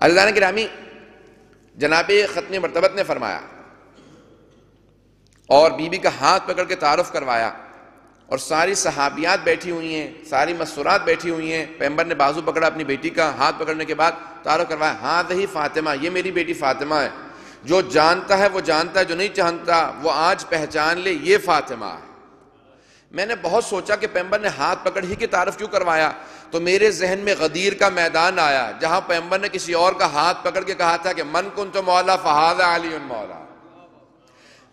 عزیزان گرامی جناب ختم مرتبت نے فرمایا اور بی بی کا ہاتھ پکڑ کے تعارف کروایا اور ساری صحابیات بیٹھی ہوئی ہیں، ساری مسورات بیٹھی ہوئی ہیں، پیمبر نے بازو پکڑا اپنی بیٹی کا ہاتھ پکڑنے کے بعد تعارف کروایا ہاں ہی فاطمہ، یہ میری بیٹی فاطمہ ہے، جو جانتا ہے وہ جانتا ہے، جو نہیں چاہتا وہ آج پہچان لے، یہ فاطمہ ہے۔ میں نے بہت سوچا کہ پیمبر نے ہاتھ پکڑ ہی کی تعارف کیوں کروایا؟ تو میرے ذہن میں غدیر کا میدان آیا جہاں پیمبر نے کسی اور کا ہاتھ پکڑ کے کہا تھا کہ من کن تو مولا فہاد علی مولا۔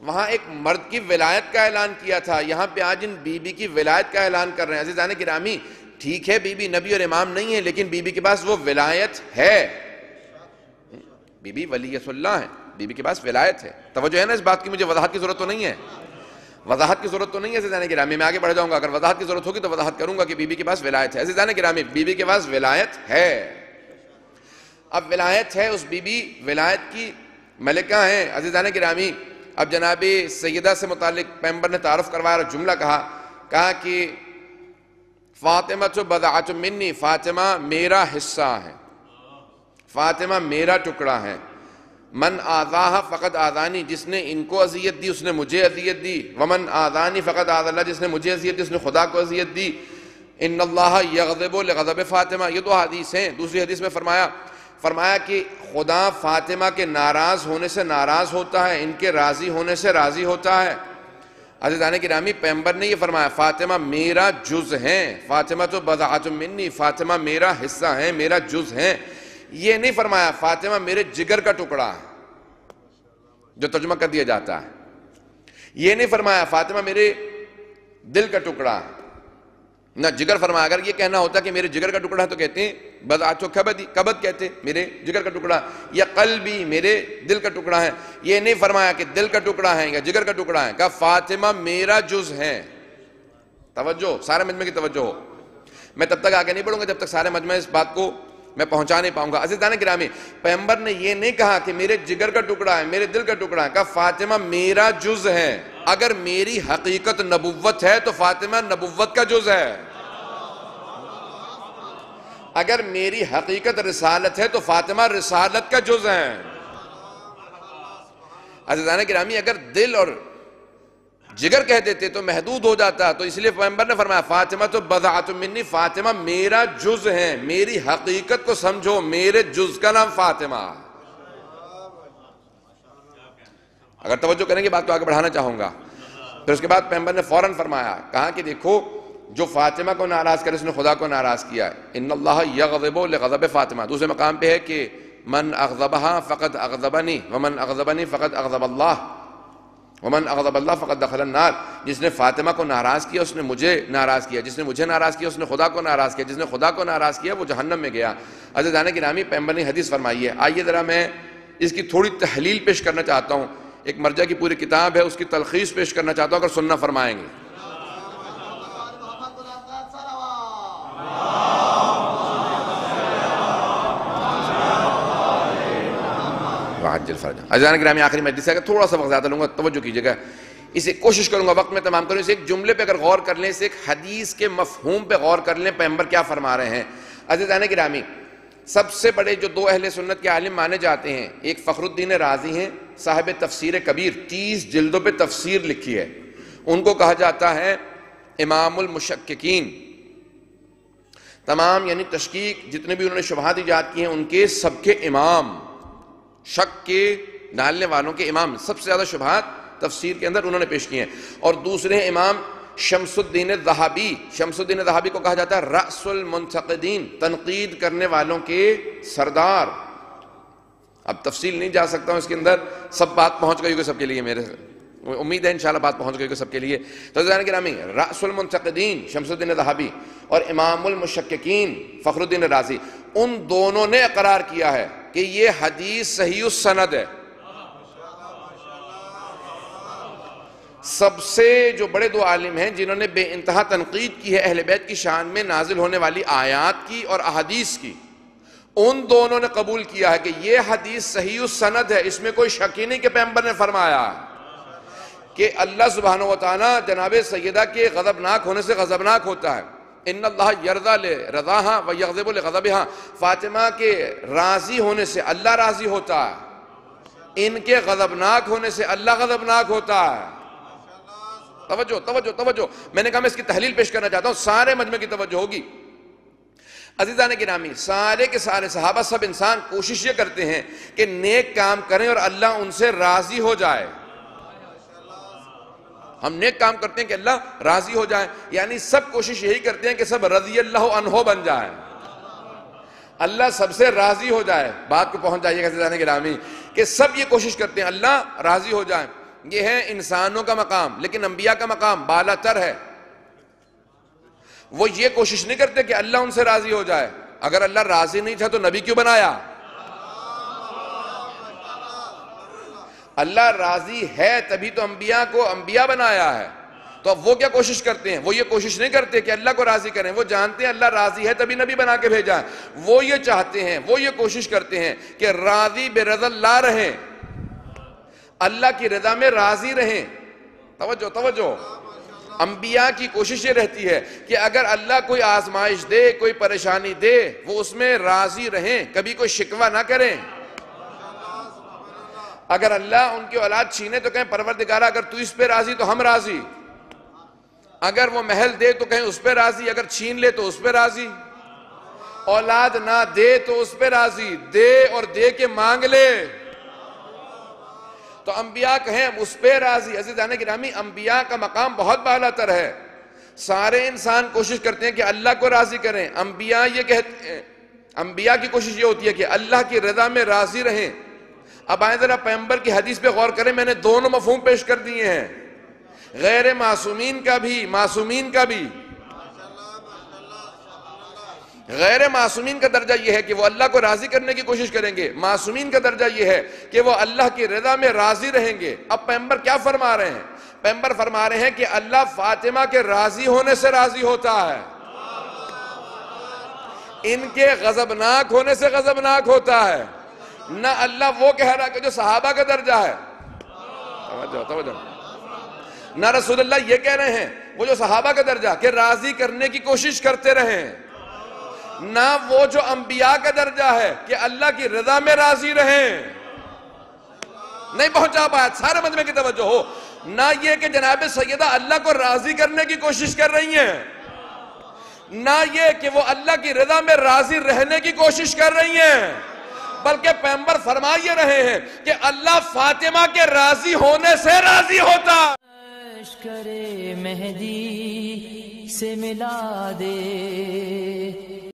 وہاں ایک مرد کی ولایت کا اعلان کیا تھا، یہاں پہ آج ان بی بی کی ولایت کا اعلان کر رہے ہیں۔ عزیزان گرامی، ٹھیک ہے بی بی نبی اور امام نہیں ہے لیکن بی بی کے پاس وہ ولایت ہے۔ بی بی ولیت اللہ ہے بی بی کے پاس ولایت ہے۔ توجہ ہے نا اس بات کی، مجھے وضاحت کی ضرورت تو نہیں ہے۔ وضاحت کی ضرورت تو نہیں ہے عزیزان گرامی میں، آگے بڑھ جاؤں گا۔ اگر وضاحت کی ضرورت ہوگی تو وضاحت کروں گا کہ بی بی کے پاس ولایت ہے۔ عزیزان گرامی بی بی کے پاس ولایت ہے۔ اب ولایت ہے، اس بی بی ولایت کی ملکہ ہیں۔ عزیزان گرامی، اب جناب سیدہ سے متعلق پیمبر نے تعارف کروایا اور جملہ کہا کہا کہ فاطمہ تو بدعت منی، فاطمہ میرا حصہ ہے۔ فاطمہ میرا ٹکڑا ہے۔ من آذاہ فقط آذانی، جس نے ان کو اذیت دی، اس نے مجھے اذیت دی۔ ومن آذانی فقط آذ اللہ، جس نے مجھے اذیت دی، اس نے خدا کو اذیت دی۔ ان اللہ یغضب لغضب فاطمہ، یہ دو حدیث ہیں۔ دوسری حدیث میں فرمایا فرمایا کہ خدا فاطمہ کے ناراض ہونے سے ناراض ہوتا ہے، ان کے راضی ہونے سے راضی ہوتا ہے۔ عزیزان گرامی پیمبر نے یہ فرمایا، فاطمہ میرا جز ہیں، فاطمہ تو بضاعت منی، فاطمہ میرا حصہ ہے میرا جز ہیں۔ یہ نہیں فرمایا، فاطمہ میرے جگر کا ٹکڑا جو ترجمہ کر دیا جاتا ہے۔ یہ نہیں فرمایا، فاطمہ میرے دل کا ٹکڑا نہ جگر فرمایا، اگر یہ کہنا ہوتا کہ میرے جگر کا ٹکڑا تو کہتے ہیں بد آچو کبدی کبد کہتے میرے جگر کا ٹکڑا یا قلبی میرے دل کا ٹکڑا ہے۔ یہ نہیں فرمایا کہ دل کا ٹکڑا ہے یا جگر کا ٹکڑا ہے۔ کہا، فاطمہ میرا جز ہے۔ توجہ، سارے مجمع کی توجہ ہو۔ میں تب تک آگے نہیں پڑھوں گا جب تک سارے مجمع اس بات کو میں پہنچا نہیں پاؤں گا۔ عزیزان گرامی، پیمبر نے یہ نہیں کہا کہ میرے جگر کا ٹکڑا ہے، میرے دل کا ٹکڑا ہے۔ کہا، فاطمہ میرا جز ہے۔ اگر میری حقیقت نبوت ہے تو فاطمہ نبوت کا جز ہے۔ اگر میری حقیقت رسالت ہے تو فاطمہ رسالت کا جز ہے۔ عزیزان گرامی، اگر دل اور جگر کہہ دیتے تو محدود ہو جاتا تو اس لیے پیمبر نے فرمایا، فاطمہ تو بضاعت منی، فاطمہ میرا جز ہے میری حقیقت کو سمجھو، میرے جز کا نام فاطمہ۔ اگر توجہ کریں گے، بات تو آگے بڑھانا چاہوں گا۔ پھر اس کے بعد پیمبر نے فوراً فرمایا، کہا کہ دیکھو، جو فاطمہ کو ناراض کرے، اس نے خدا کو ناراض کیا ان اللہ یغضب لغضب فاطمہ۔ دوسرے مقام پہ ہے کہ، من اغضبها فقد اغضبنی، ومن اغضبنی فقد اغضب اللہ. ومن اغضب اللہ فقط دخل النار۔ جس نے فاطمہ کو ناراض کیا، اس نے مجھے ناراض کیا۔ جس نے مجھے ناراض کیا، اس نے خدا کو ناراض کیا۔ جس نے خدا کو ناراض کیا، وہ جہنم میں گیا۔ عزیزان کی نامی پیمبر نے حدیث فرمائی ہے آئیے ذرا میں اس کی تھوڑی تحلیل پیش کرنا چاہتا ہوں۔ ایک مرجع کی پوری کتاب ہے، اس کی تلخیص پیش کرنا چاہتا ہوں، اگر سننا فرمائیں گے۔ وعجل فرجا۔ عزیزان گرامی آخری مجلس ہے کہ تھوڑا سا وقت زیادہ لوں گا، توجہ کیجیے گا۔ اسے کوشش کروں گا وقت میں تمام کروں، اسے ایک جملے پہ اگر غور کر لیں، اسے ایک حدیث کے مفہوم پہ غور کر لیں، پیمبر کیا فرما رہے ہیں۔ عزیزان گرامی، سب سے بڑے جو دو اہل سنت کے عالم مانے جاتے ہیں، ایک فخر الدین رازی ہیں، صاحب تفسیر کبیر، تیس جلدوں پہ تفسیر لکھی ہے۔ ان کو کہا جاتا ہے امام المشککین۔ تمام یعنی تشکیق، جتنے بھی انہوں نے شبہات ایجاد کی ہیں، ان کے سب کے امام۔ شک کے ڈالنے والوں کے امام سب سے زیادہ شبہات تفسیر کے اندر انہوں نے پیش کیے ہیں۔ اور دوسرے امام شمس الدین ذہبی شمس الدین ذہبی کو کہا جاتا ہے رأس المنتقدین تنقید کرنے والوں کے سردار۔ اب تفصیل نہیں جا سکتا ہوں اس کے اندر۔ سب بات پہنچ گئی ہوگی سب کے لیے میرے۔ امید ہے انشاءاللہ بات پہنچ گئی ہوگی سب کے لیے۔ تو زیادہ گرامی رأس المنتقدین شمس الدین ذہبی اور امام المشککین فخر الدین رازی ان دونوں نے اقرار کیا ہے۔ کہ یہ حدیث صحیح السند ہے۔ سب سے جو بڑے دو عالم ہیں جنہوں نے بے انتہا تنقید کی ہے اہل بیت کی شان میں نازل ہونے والی آیات کی اور احادیث کی، ان دونوں نے قبول کیا ہے کہ یہ حدیث صحیح السند ہے۔ اس میں کوئی شکی نہیں کہ پیمبر نے فرمایا کہ اللہ سبحانہ و تعالیٰ جناب سیدہ کے غضبناک ہونے سے غضبناک ہوتا ہے۔ ان اللہ یرضا لے رضا ہاں و یغضب لغضب ہاں فاطمہ کے راضی ہونے سے اللہ راضی ہوتا ہے۔ ان کے غضبناک ہونے سے اللہ غضبناک ہوتا ہے۔ توجہ توجہ توجہ۔ میں نے کہا میں اس کی تحلیل پیش کرنا چاہتا ہوں، سارے مجمع کی توجہ ہوگی۔ عزیزان گرامی، سارے کے سارے صحابہ سب انسان کوشش یہ کرتے ہیں کہ نیک کام کریں اور اللہ ان سے راضی ہو جائے۔ ہم نیک کام کرتے ہیں کہ اللہ راضی ہو جائے یعنی سب کوشش یہی کرتے ہیں کہ سب رضی اللہ عنہ بن جائے اللہ سب سے راضی ہو جائے۔ بات کو پہنچ جائیے گا عزیزان گرامی کہ سب یہ کوشش کرتے ہیں، اللہ راضی ہو جائے یہ ہے انسانوں کا مقام، لیکن انبیاء کا مقام بالا تر ہے۔ وہ یہ کوشش نہیں کرتے کہ اللہ ان سے راضی ہو جائے۔ اگر اللہ راضی نہیں تھا تو نبی کیوں بنایا؟ اللہ راضی ہے تبھی تو انبیاء کو انبیاء بنایا ہے۔ تو اب وہ کیا کوشش کرتے ہیں؟ وہ یہ کوشش نہیں کرتے کہ اللہ کو راضی کریں۔ وہ جانتے ہیں اللہ راضی ہے تبھی نبی بنا کے بھیجا ہے۔ وہ یہ چاہتے ہیں، وہ یہ کوشش کرتے ہیں کہ راضی بے رض اللہ رہیں۔ اللہ کی رضا میں راضی رہیں۔ توجہ توجہ۔ انبیاء کی کوشش یہ رہتی ہے کہ اگر اللہ کوئی آزمائش دے، کوئی پریشانی دے، وہ اس میں راضی رہیں۔ کبھی کوئی شکوہ نہ کریں۔ اگر اللہ ان کی اولاد چھینے تو کہیں پروردگارہ، اگر تو اس پہ راضی تو ہم راضی۔ اگر وہ محل دے تو کہیں اس پہ راضی، اگر چھین لے تو اس پہ راضی۔ اولاد نہ دے تو اس پہ راضی، دے اور دے کے مانگ لے۔ تو انبیاء کہیں اس پہ راضی۔ عزیز آنے گرامی، انبیاء کا مقام بہت بالا تر ہے۔ سارے انسان کوشش کرتے ہیں کہ اللہ کو راضی کریں۔ انبیاء یہ کہتے ہیں، انبیاء کی کوشش یہ ہوتی ہے کہ اللہ کی رضا میں راضی رہیں۔ اب آئیں ذرا پیمبر کی حدیث پہ غور کریں، میں نے دونوں مفہوم پیش کر دیے ہیں۔ غیر معصومین کا بھی، معصومین کا بھی۔ غیر معصومین کا درجہ یہ ہے کہ وہ اللہ کو راضی کرنے کی کوشش کریں گے۔ معصومین کا درجہ یہ ہے کہ وہ اللہ کی رضا میں راضی رہیں گے۔ اب پیمبر کیا فرما رہے ہیں؟ پیمبر فرما رہے ہیں کہ اللہ فاطمہ کے راضی ہونے سے راضی ہوتا ہے۔ ان کے غزبناک ہونے سے غزبناک ہوتا ہے۔ نہ اللہ وہ کہہ رہا کہ جو صحابہ کا درجہ ہے۔ توجہ توجہ۔ نہ رسول اللہ یہ کہہ رہے ہیں، وہ جو صحابہ کا درجہ کہ راضی کرنے کی کوشش کرتے رہیں نہ وہ جو انبیاء کا درجہ ہے کہ اللہ کی رضا میں راضی رہیں نہیں پہنچا پایا، سارے مجمع کی توجہ ہو۔ نہ یہ کہ جناب سیدہ اللہ کو راضی کرنے کی کوشش کر رہی ہیں۔ نہ یہ کہ وہ اللہ کی رضا میں راضی رہنے کی کوشش کر رہی ہیں۔ بلکہ پیمبر فرمائیے رہے ہیں کہ اللہ فاطمہ کے راضی ہونے سے راضی ہوتا۔ مہدی سے ملا دے۔